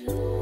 you.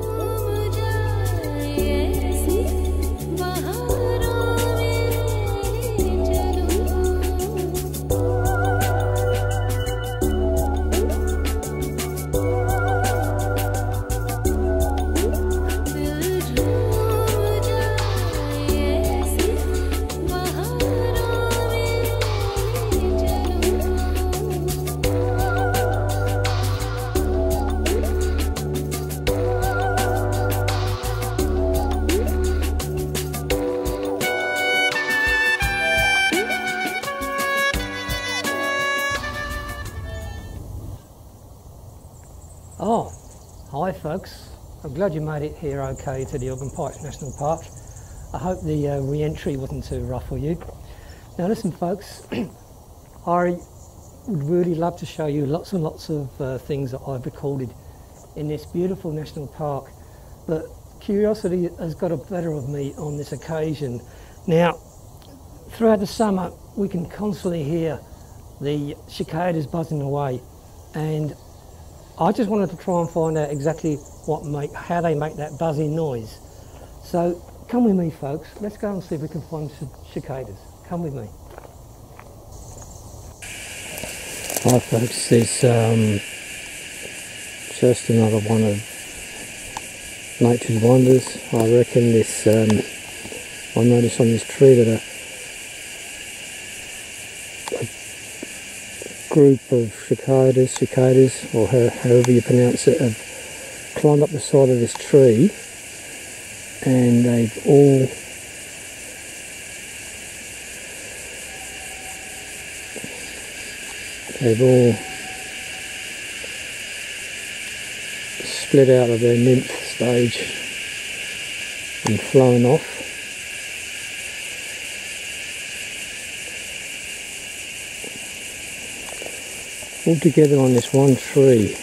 Folks. I'm glad you made it here okay to the Organ Pipes National Park. I hope the uh, re-entry wasn't too rough for you. Now listen folks, I would really love to show you lots and lots of uh, things that I've recorded in this beautiful national park, but curiosity has got a better of me on this occasion. Now, throughout the summer we can constantly hear the cicadas buzzing away and I just wanted to try and find out exactly what make, how they make that buzzing noise. So come with me, folks. Let's go and see if we can find some cicadas. Come with me. Hi, folks. It's um, just another one of nature's wonders. I reckon this. Um, I noticed on this tree that a group of cicadas, cicadas, or how, however you pronounce it, have climbed up the side of this tree and they've all they've all split out of their nymph stage and flown off. All together on this one tree.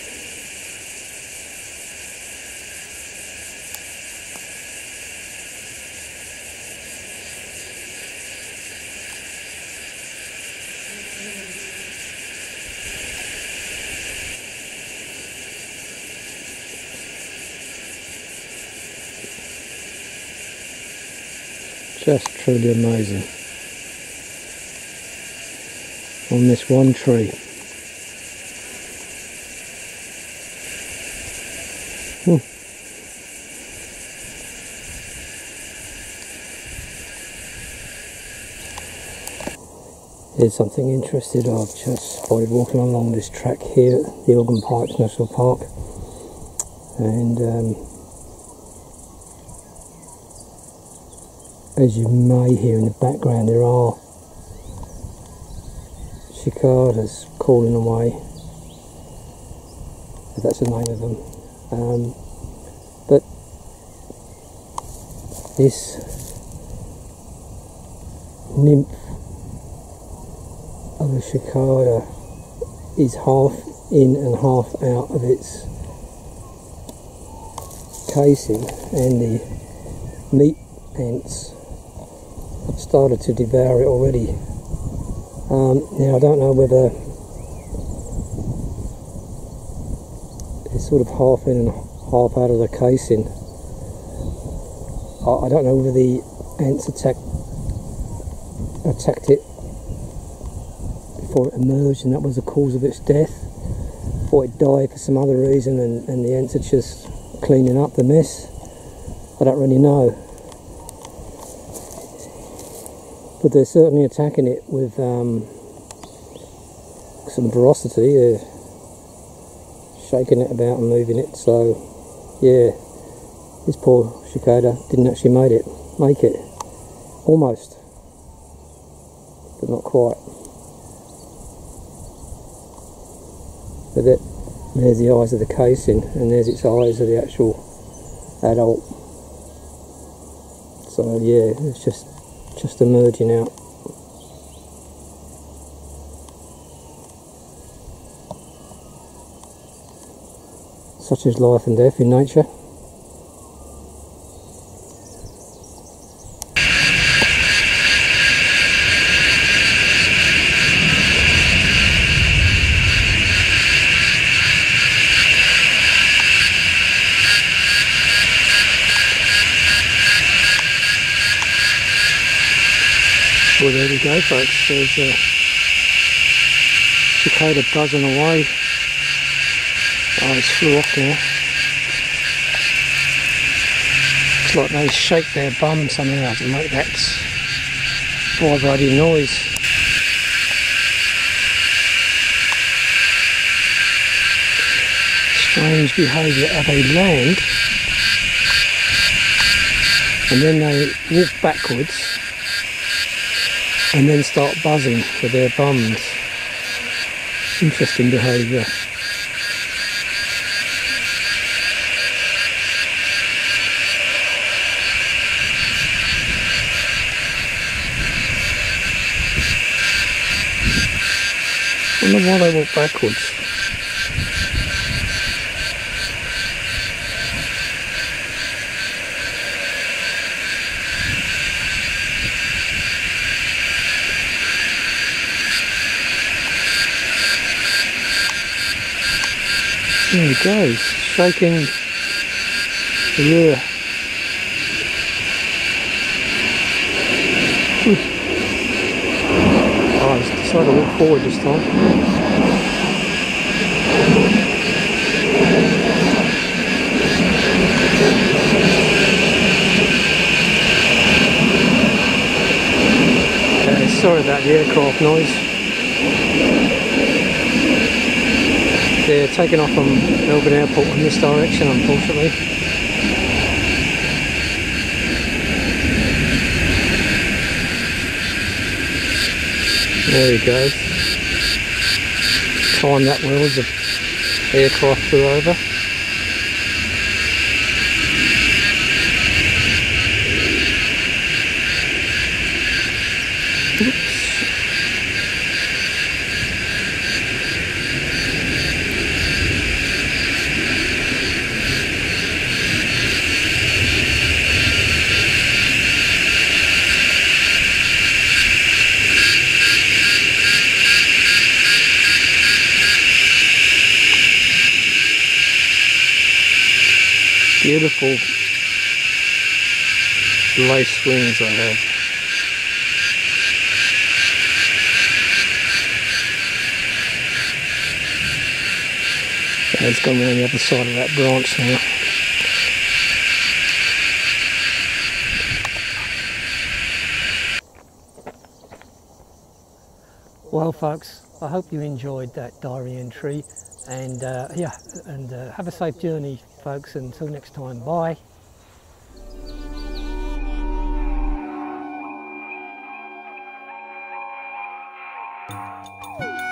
Just truly amazing. On this one tree. Here's something interesting I've just spotted walking along this track here at the Organ Pipes National Park. And um, as you may hear in the background there are cicadas calling away that's the name of them. Um, but this nymph of a cicada is half in and half out of its casing and the meat ants have started to devour it already. Um, now I don't know whether it's sort of half in and half out of the casing. I, I don't know whether the ants attack, attacked it before it emerged and that was the cause of its death. Or it died for some other reason and, and the ants are just cleaning up the mess. I don't really know. But they're certainly attacking it with um, some ferocity. They're shaking it about and moving it. So yeah this poor cicada didn't actually make it make it. Almost. But not quite But that, there's the eyes of the casing and there's its eyes of the actual adult. So yeah, it's just just emerging out. Such is life and death in nature. Well, there we go, folks. There's a cicada buzzing away. Oh, it's flew off now. It's like they shake their bum somehow to make that vibrating noise. Strange behaviour. Are they land? And then they walk backwards and then start buzzing with their bums. Interesting behaviour. wonder why they walk backwards. There he goes, shaking the rear. Oh, he's decided to walk forward this time. Sorry about the aircraft noise. They're taking off from Melbourne Airport in this direction, unfortunately. There he go. Timed that well as the aircraft flew over. Beautiful lace wings I have. Yeah, it's gone around the other side of that branch now. Well, folks, I hope you enjoyed that diary entry, and uh, yeah, and uh, have a safe journey, folks. Until next time, bye. Thank